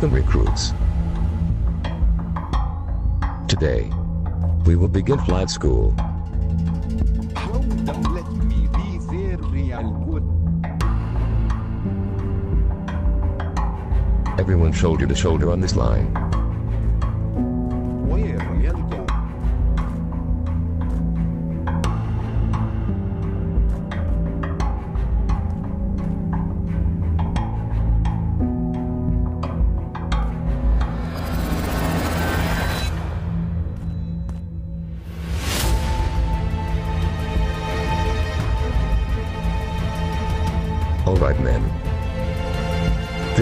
Welcome recruits. Today, we will begin flight school. Everyone shoulder to shoulder on this line.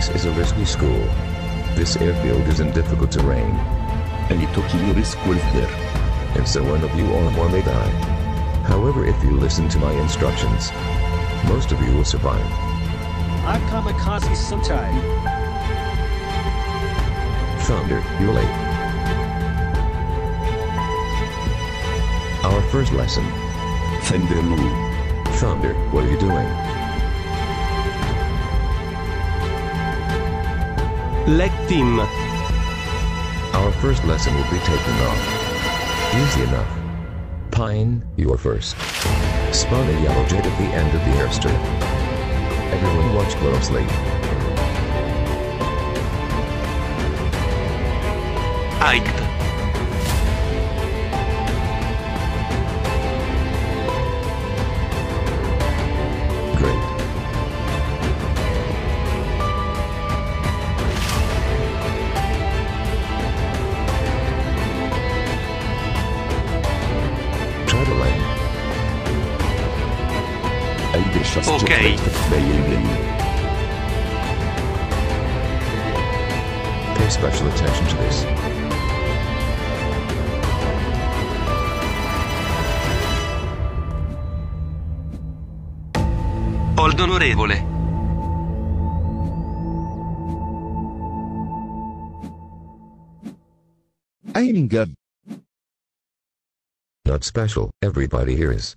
This is a risky school. This airfield is in difficult terrain. And you took your risk with there. And so one of you or more may die. However, if you listen to my instructions, most of you will survive. I'm kamikaze sometime. Thunder, you're late. Our first lesson. Thunder Moon. Thunder, what are you doing? Leg team. Our first lesson will be taking off. Easy enough. Pine, you're first. Spawn a yellow jet at the end of the airstrip. Everyone watch closely. Hiked. Okay. Pay special attention to this. Old onorevole. Aiming good. Not special, everybody here is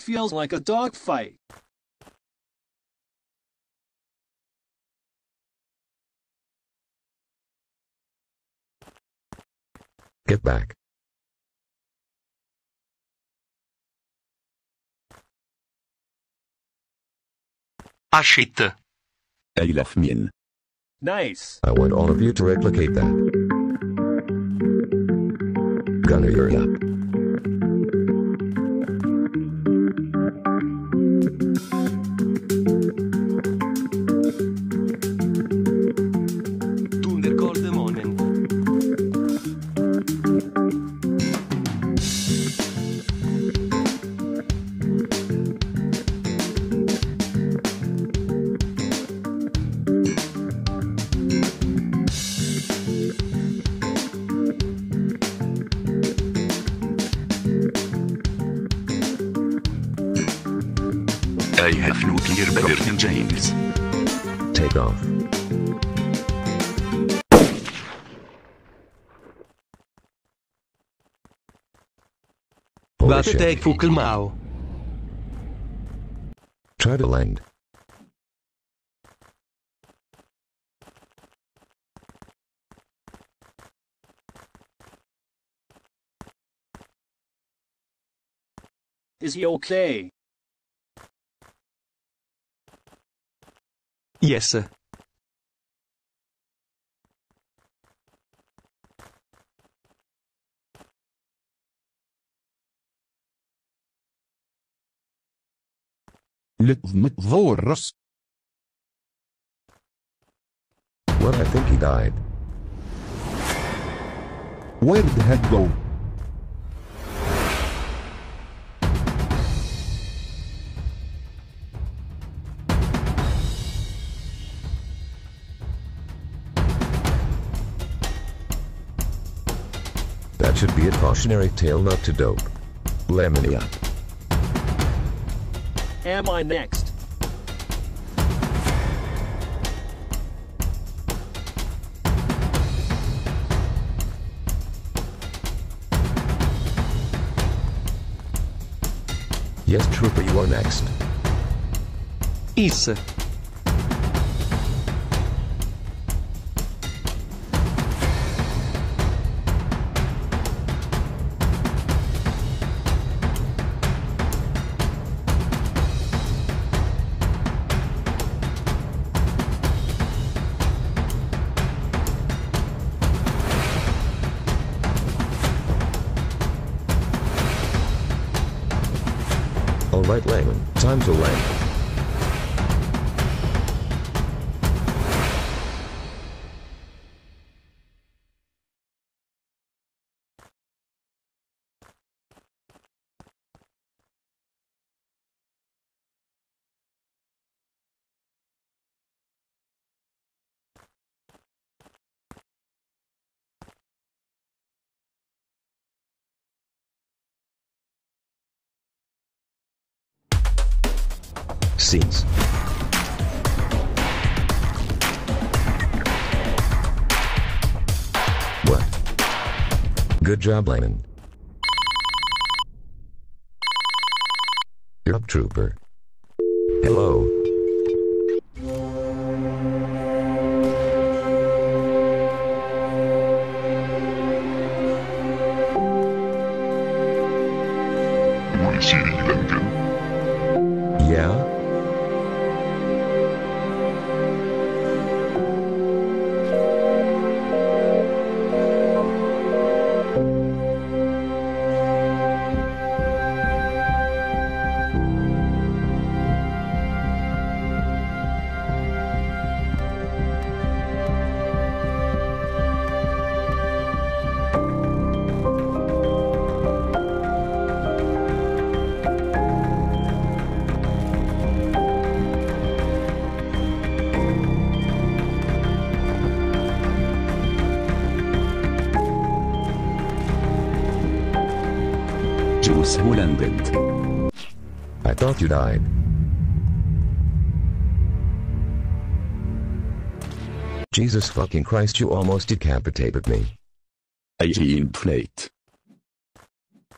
feels like a dogfight. Get back. Ashit. Elaf min. Nice. I want all of you to replicate that. Gunner, you're up. I have nuclear Bergen James Take off. Holy Vate shit. tek fuq. Try to land. Is he okay? Yes, sir. Let me Well, I think he died. Where'd the head go? Cautionary tale not to dope. Lemony up. Am I next? Yes, Trooper, you are next. Is. Alright Lang, time to land. Scenes. What? Good job, Layman. You're up, trooper. Hello. Yeah? Juice who landed. I thought you died. Jesus fucking Christ, you almost decapitated me. I inflate.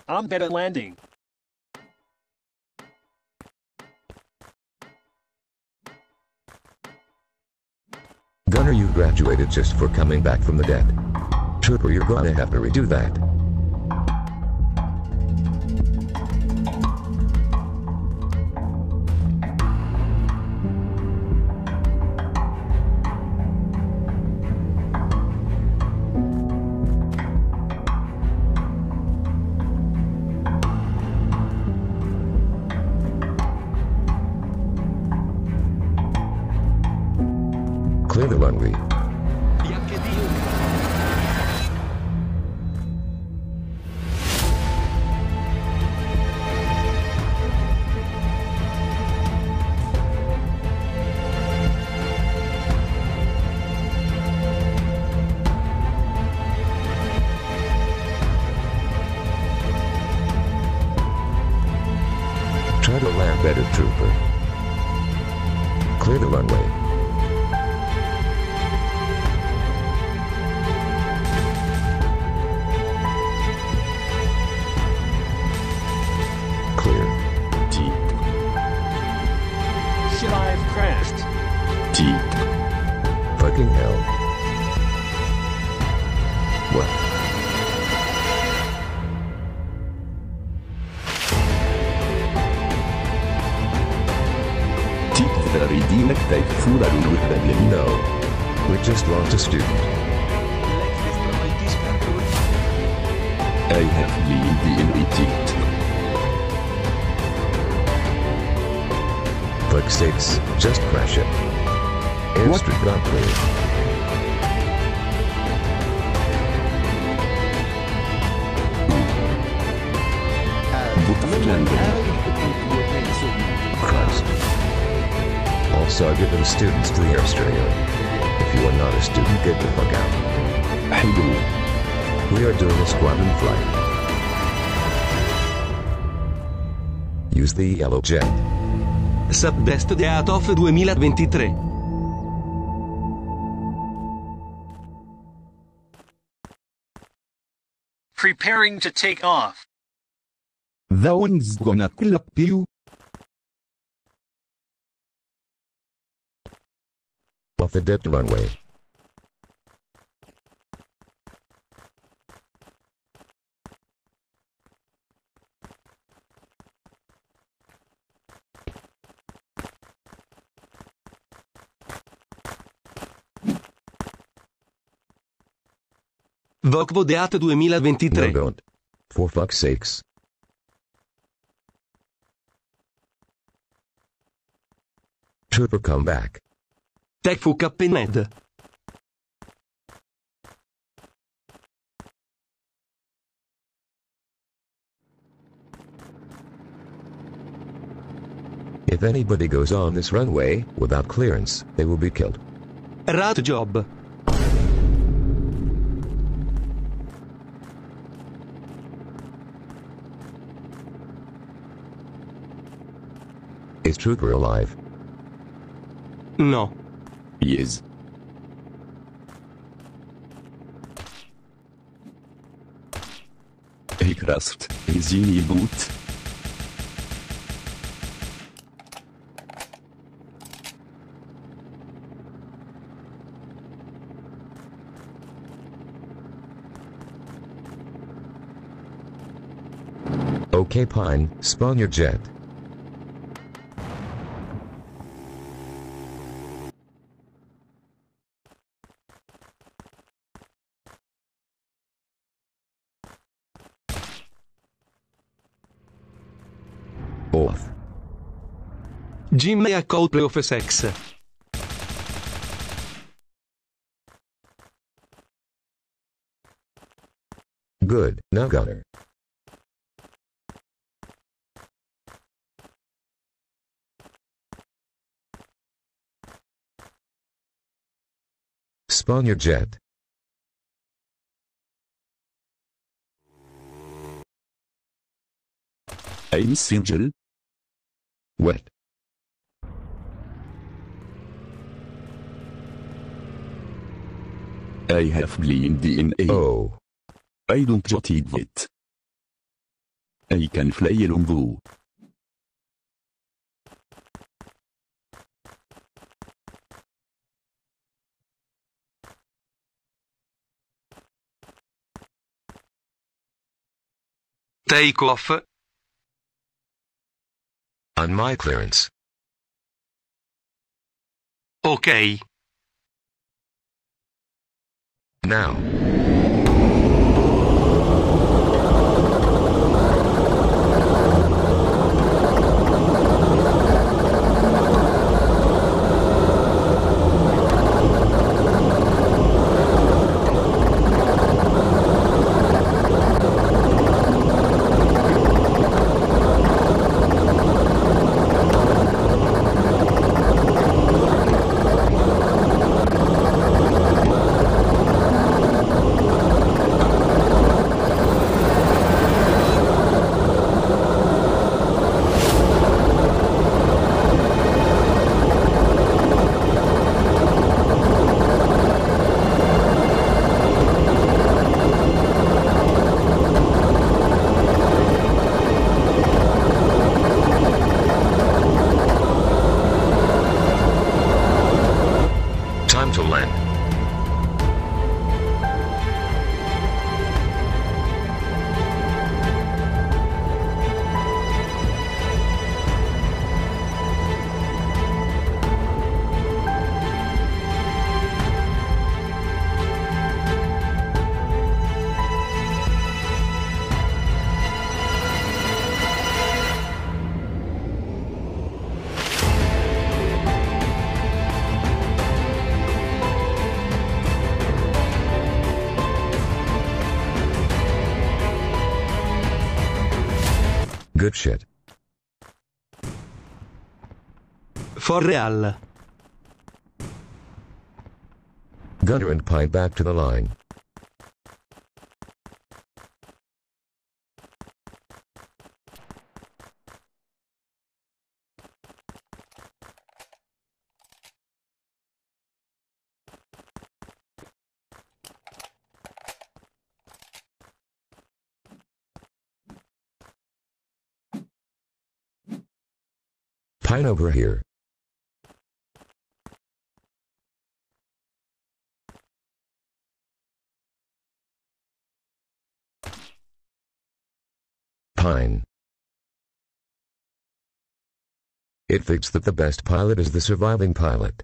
I'm better landing. Gunner, you graduated just for coming back from the dead. Trooper, you're gonna have to redo that. The runway. Try to land better, trooper. Clear the runway. deep. Fucking hell. What? Deep very deep type fool with them, you know. We just want a student. I have been the elite. Fuck sakes, just crash it. Airstrip not clear. Christ. give them students to the airstream. If you are not a student, get the fuck out. Hello. We are doing a squadron flight. Use the yellow jet. Sub Best Day Out of 2023 Preparing to take off. The wind's gonna clap you. Off the dead runway. Vokvo Deat No, don't. For fuck's sakes. Trooper come back. Tech fu Cappened. If anybody goes on this runway without clearance, they will be killed. Rat job. Is Trooper alive? No. Yes. He grasped his genie boot. Okay Pine, spawn your jet. Off. Jim a couple of sex. Good, now gunner. Spawn your jet. I'm single. Wet. I have clean DNA. Oh. I don't jot it. I can fly Lombo. Take off. On my clearance. Ok. Now. Good shit. For real. Gunner and Pine back to the line. Pine over here. Pine. It fits that the best pilot is the surviving pilot.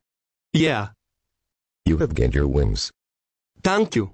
Yeah. You have gained your wings. Thank you.